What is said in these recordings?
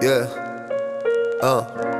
Yeah. Uh.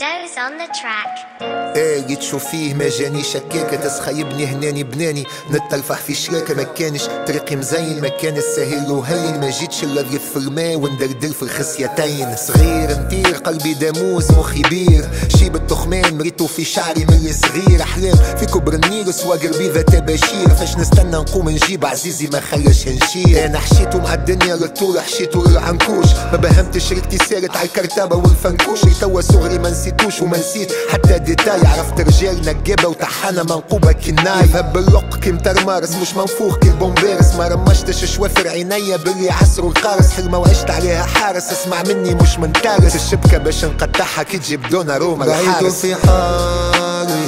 Doze on the track. إيه تشوف ما جاني شكاكة تسخيبني هناني بناني. نتلفح في شراكة ما كانش طريقي مزين. ما كان السهل وهين. ما جيتش إلا ضيف في الماء وندردر في الخصيتين صغير نطير قلبي داموس مخي بير. شيب التخمان مريتو في شعري من صغير. احلام في كبر النير سواقر بيضة تباشير. فاش نستنى نقوم نجيب عزيزي ما خرج هنشير أنا حشيتو مع الدنيا للطول حشيتو للعنكوش ما بهمتش ركتي سارت على الكرتابة والفنكوش. توا صغري ما نسيتوش وما نسيت حتى ديتاي عرفت رجال نقابة وطحانة منقوبة كناي. ذهب اللق كي مترمارس مش منفوخ كي البومبارس ما رمشتش شوافر عينيا باللي عسروا القارس. حلمة وعشت عليها حارس. اسمع مني مش منتارس الشبكة باش نقطعها كي تجيب دونا روما الحارس. في حالي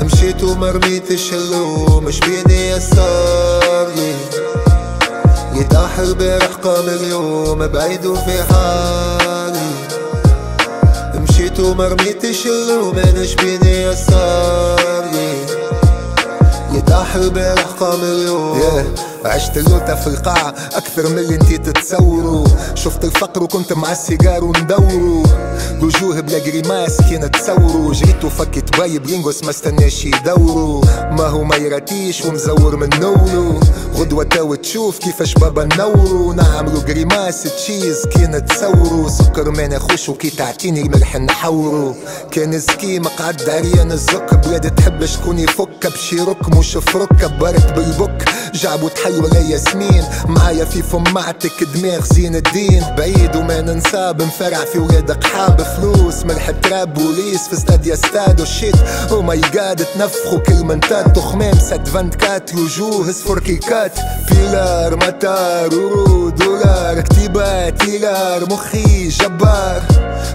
مشيت وما رميتش اللوم. مش بيني يسار لي. يتاح البارح قام اليوم. بعيد في حالي مشيت وما رميتش شبيني يسار لي يتاح البارح قام اليوم yeah. عشت اللوطة في القاع أكثر من اللي انتي تتصوروا. شفت الفقر وكنت مع السيجار وندورو وجوه بلا جريماس كي نتصوروا جريت وفكت باي برينغوس ما استناش يدوروا. ما هو ما يراتيش ومزور من نورو غدوة تو تشوف كيفاش بابا نورو. نعملو جريماس تشيز كي نتصوروا. سكر ما ناخوش وكي تعطيني الملح نحورو. كان زكي مقعد عريان الزك بلاد تحب شكون يفك. بشي رك مش فرك برت بالبك. جعبو تحي ولا ياسمين. معايا في فمعتك دماغ زين الدين. بعيد وما ننسى بنفرع في ولاد قحاب فلوس. ملح تراب بوليس في استاد ستاد. وشيت أو ماي جاد تنفخوا كلمنتات تخمام سات فانت كات. وجوه صفر كيكات بيلار مطار ورود دولار كتيبات تيرار مخي جبار.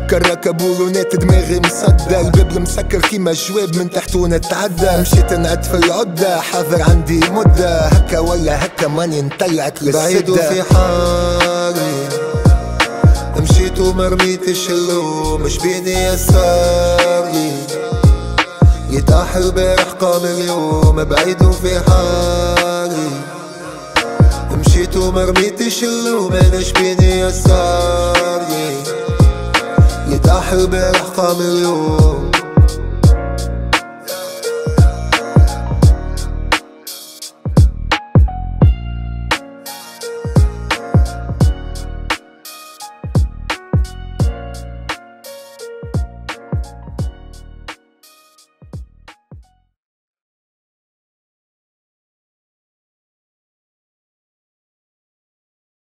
كراكة بولونات دماغي مصدر. الباب مسكر كيما جواب من تحت ونتعدى. مشيت نعد في العدة حاضر عندي مدة. هكا ولا هكا. ماني نطلعك بعيد للسدة. في حالي مشيت وما رميتش اللوم مش بيني يسار. لي يتاح البارح قام اليوم بعيد في حالي مشيت وما رميتش اللوم أنا شبيني يسار. لي يتاح البارح قام اليوم